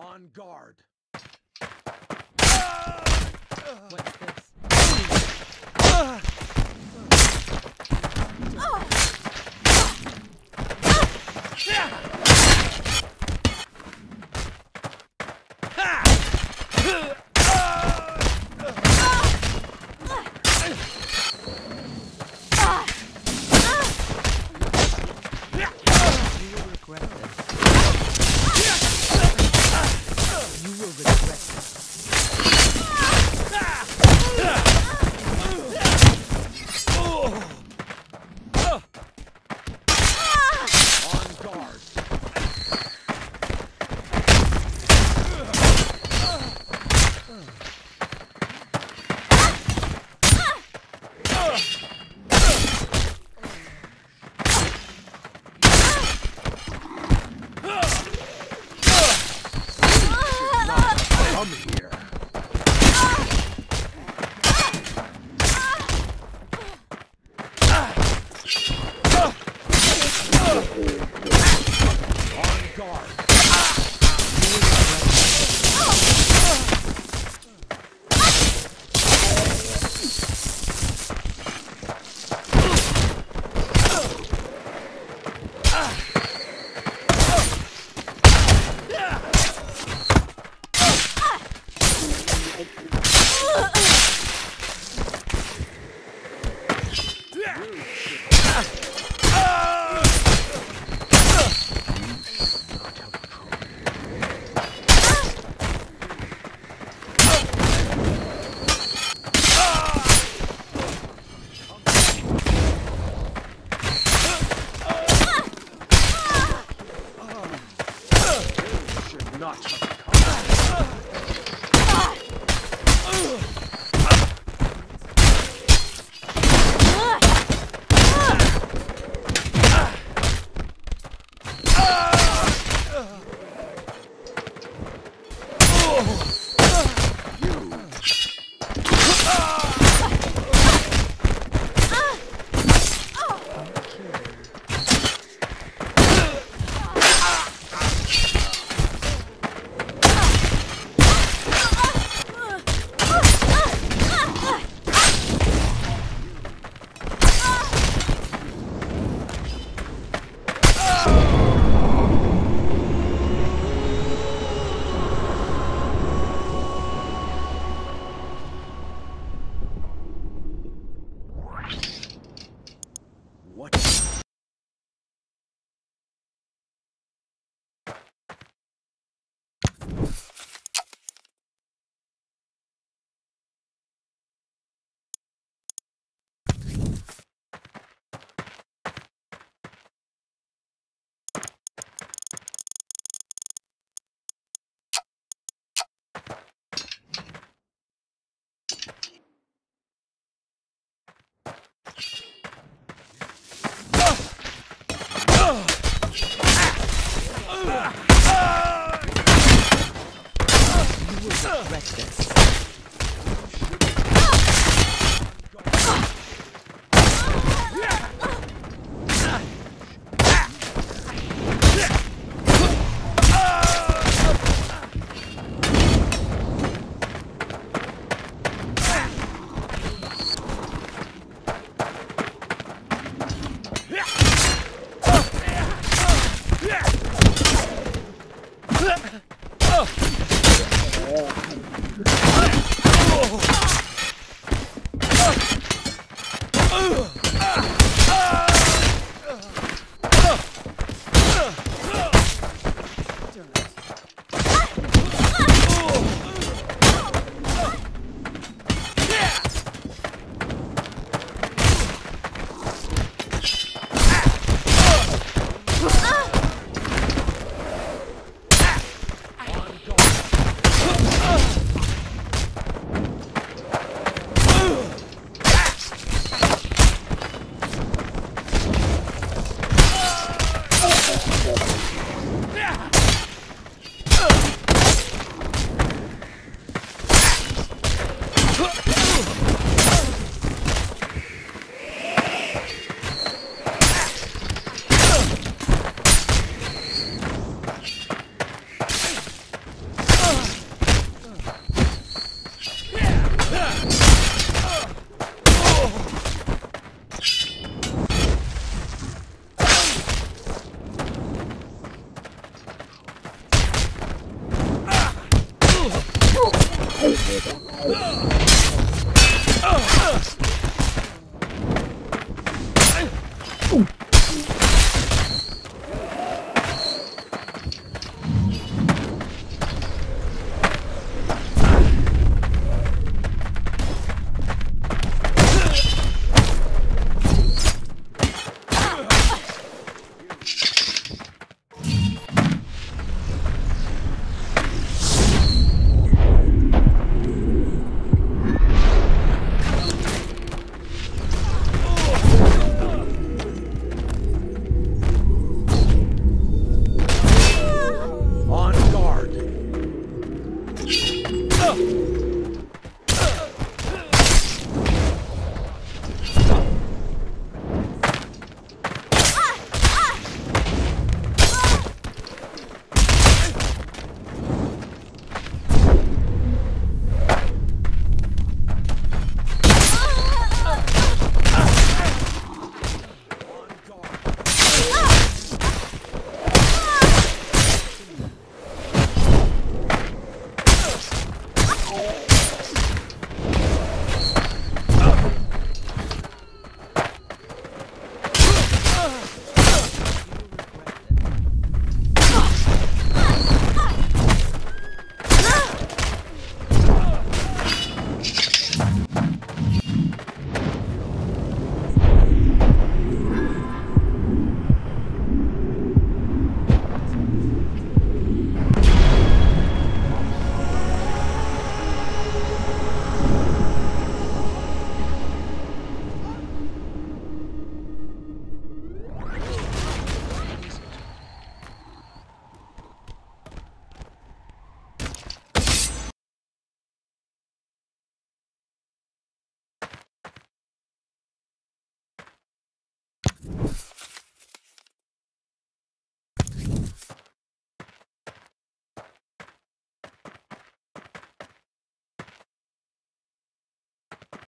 On guard. Ah! What's this? What? You will regret this. On